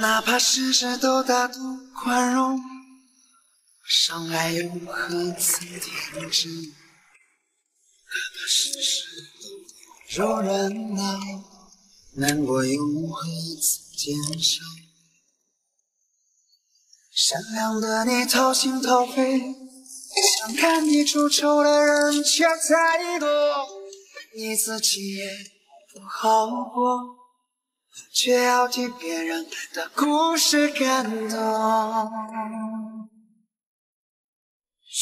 哪怕事事都大度宽容，伤害又何曾停止？哪怕事事都温柔忍耐，难过又何曾减少？善良的你掏心掏肺，想看你出丑的人却太多，你自己也不好过。却要替别人的故事感动。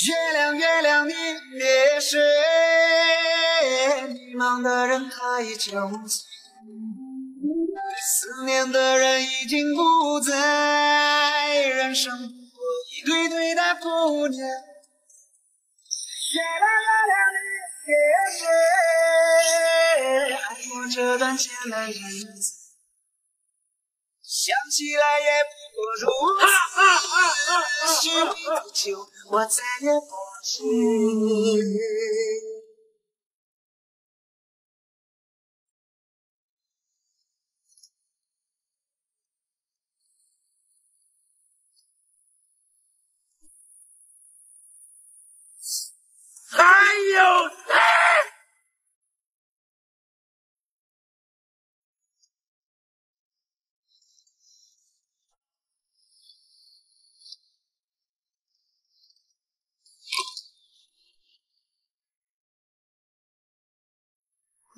月亮，月亮，你别睡，迷茫的人他依旧思念的人已经不在，人生不过一堆堆的顾念。月亮，月亮，你别睡，爱过这段艰难日子。想起来也不过如此，是你不救，我再也不起。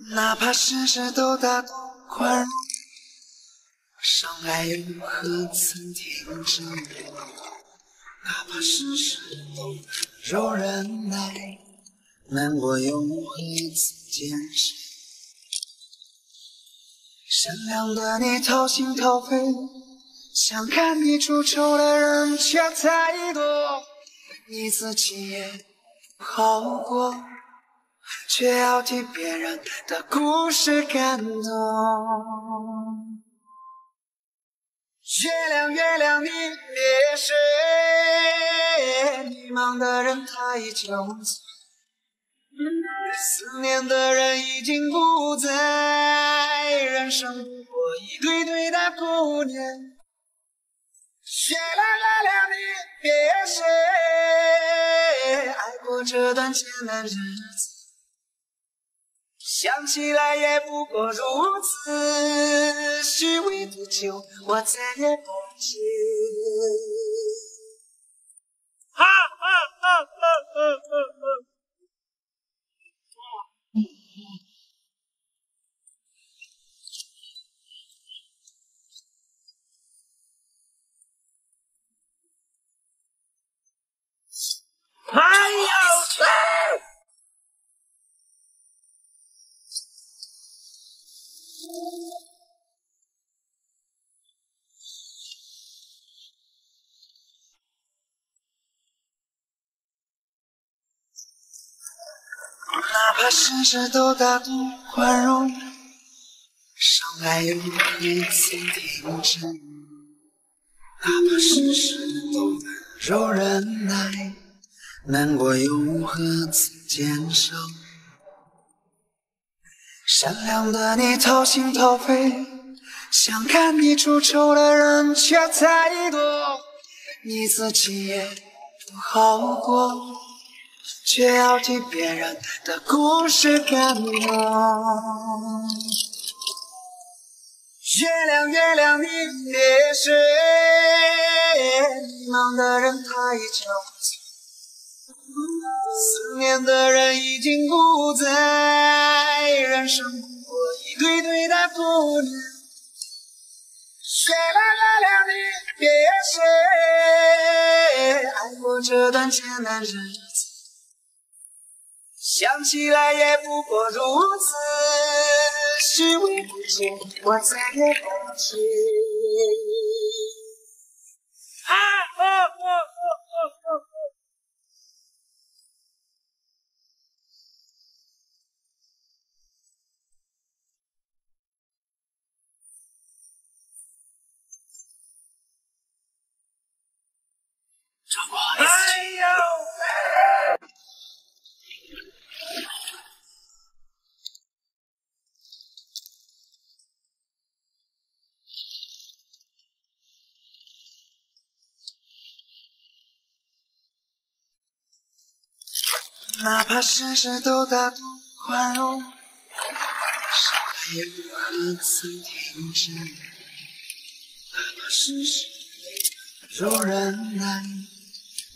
哪怕事事都大度宽容，伤害又何曾停止？哪怕事事都温柔忍耐，难过又何曾减少？善良的你掏心掏肺，想看你出丑的人却太多，你自己也不好过。却要替别人的故事感动。月亮，月亮，你别睡，迷茫的人他依旧思念的人已经不在，人生不过一堆堆的顾念。月亮，月亮，你别睡，爱过这段艰难日子。想起来也不过如此，虚伪的酒我再也不接。怕事事都大度宽容，伤害又何曾停止？哪怕事事都温柔忍耐，难过又何曾减少？善良的你掏心掏肺，想看你出丑的人却太多，你自己也不好过，却要替别人的故事感动。月亮，月亮，你别睡，迷茫的人他依旧思念的人已经不在，人生不过一堆堆的顾念。月亮，月亮，你别睡，爱过这段艰难日子。想起来也不过如此，虚伪不解，我再也不提。啊啊啊啊哪怕世事都大度宽容，伤害又何曾停止？哪怕世事都忍耐，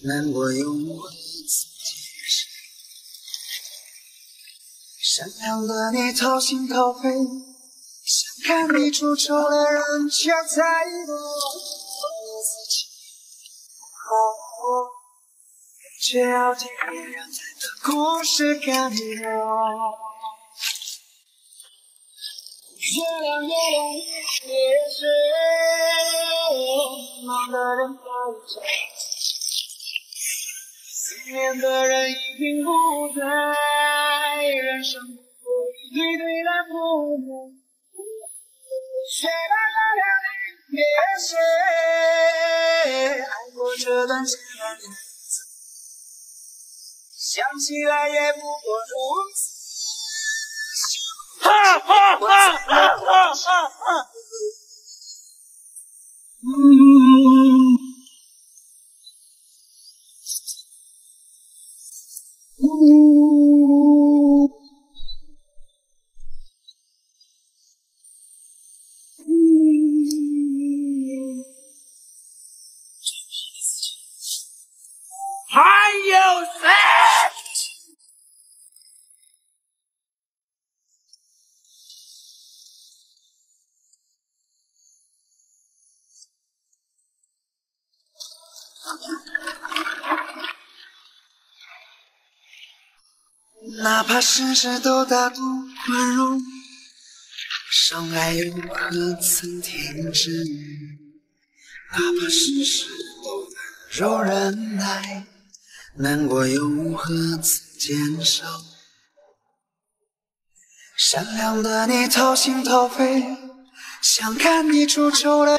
难过又何曾减少？善良的你掏心掏肺，想看你出丑的人却太多。自己不好过。却要听别人故事感动。月亮，月亮，夜水，忙的人在找，思念的人已经不在，人生不过一堆堆的负担。雪亮，月亮，夜水，爱过这段时间。想起来也不过如此。哈哈哈哈哈哈！嗯。哪怕世事都大度宽容，伤害又何曾停止？哪怕世事都温柔忍耐，难过又何曾减少？善良的你掏心掏肺，想看你出丑的。